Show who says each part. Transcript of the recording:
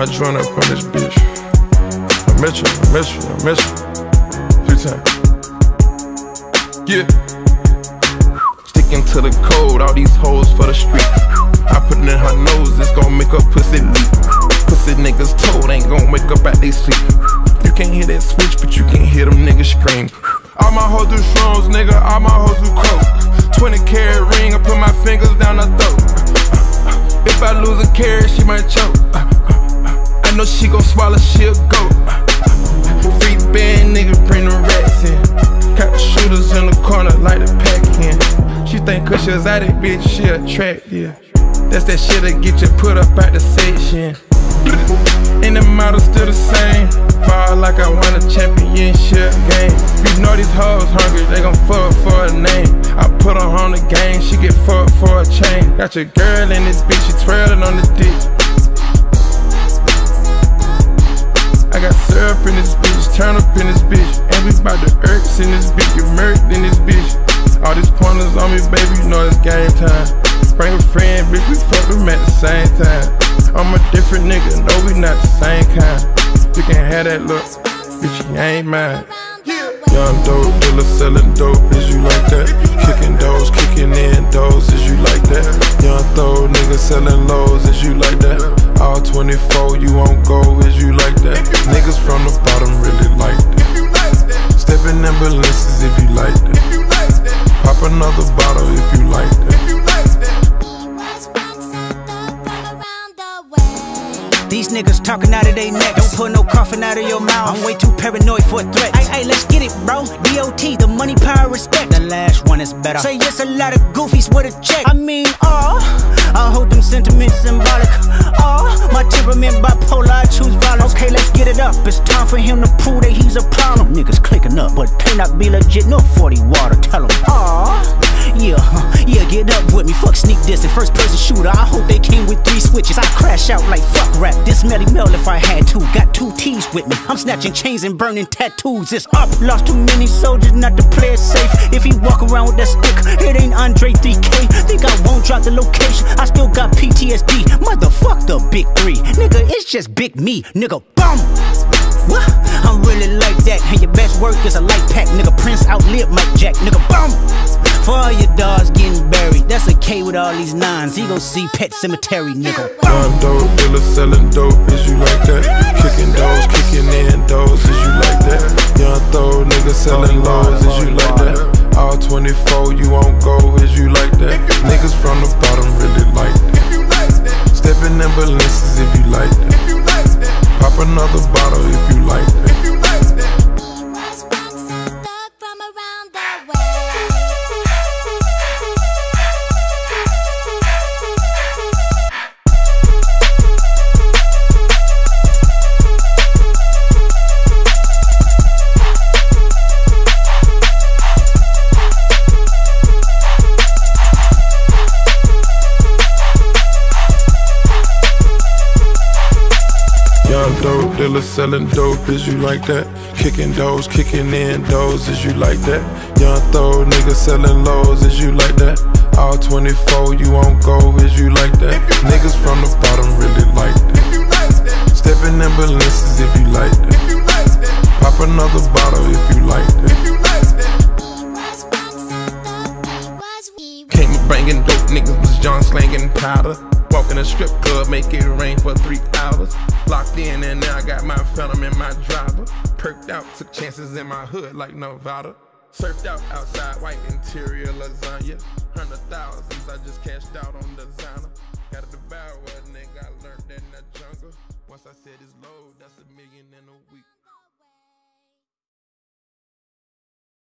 Speaker 1: my joint up on this bitch. I miss you, I miss you, I miss you. Three times. Yeah. Sticking to the code, all these hoes for the street. I put it in her nose, it's gon' make her pussy leak. Pussy niggas told ain't gon' wake up at they sleep. You can't hear that switch, but you can hear them niggas scream. All my hoes do shrooms, nigga, all my hoes do coke. 20 carat ring, I put my fingers down her throat. If I lose a carat, she might choke. Know she gon' swallow, she'll go. Free band, nigga, bring the rats in. Got the shooters in the corner like the pack in. She think cause she's out it, bitch, she attractive. That's that shit that get you put up at the section. And the model still the same. Ball like I won a championship game. You know these hoes hungry, they gon' fuck for a name. I put her on the game, she get fucked for a chain. Got your girl in this bitch, she twirling on the dick. In this bitch, get murked in this bitch. All these pointers on me, baby, you know it's game time. Bring a friend, bitch, we fuck them at the same time. I'm a different nigga, no, we not the same kind. You can't have that look, bitch, you ain't mine. Young dope dealer selling dope, is you like that? Kicking doors, kicking in doors, is you like that? Young throw nigga selling lows,
Speaker 2: These niggas talking out of their neck. Don't put no coffin out of your mouth. I'm way too paranoid for a threat. Hey, hey, let's get it, bro. DOT, the money, power, respect. The last one is better. Say yes, a lot of goofies with a check. I mean, oh, I hold them sentiments symbolic. Oh, my temperament bipolar, I choose violence. Okay, let's get it up. It's time for him to prove that he's a problem. Niggas clicking up, but cannot be legit. No 40 water, tell him. Oh. Uh, yeah, yeah, get up with me. Fuck sneak this and first person shooter. I hope they came with three switches. I crash out like fuck rap. This Melle Mel if I had to. Got two T's with me. I'm snatching chains and burning tattoos. It's up. Lost too many soldiers not to play it safe. If he walk around with that stick, it ain't Andre 3K. Think I won't drop the location. I still got PTSD. Motherfuck the big three. Nigga, it's just big me. Nigga, bum. What? I'm really like that. And your best work is a light pack. Nigga, Prince outlived Mike Jack. Nigga, bum. For all your dogs getting buried, that's a K with all these nines. He gon' see Pet Sematary, nigga.
Speaker 1: Young dope dealer selling dope, is you like that? Kicking doors, kicking in doors, is you like that? Young dope dealer selling dope, is you like that? Kicking doors, kicking in doors, is you like that? Young throw nigga selling lows, is you like that? All 24, you won't go, is you like that? Niggas from the bottom really like that. Stepping ambulances if you like that. Pop another bottle if you like that. Came a banging dope, niggas was John slanging powder. Walk in a strip club, make it rain for three hours. Locked in, and now I got my phantom in my driver. Perked out, took chances in my hood like Nevada. Surfed out outside, white interior lasagna. Hundred thousands, I just cashed out on designer. Got a devour, nigga, I learned in the jungle. Once I said it's low, that's a million in a week.